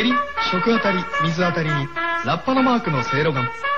下痢食あたり水あたりにラッパのマークのせいろがン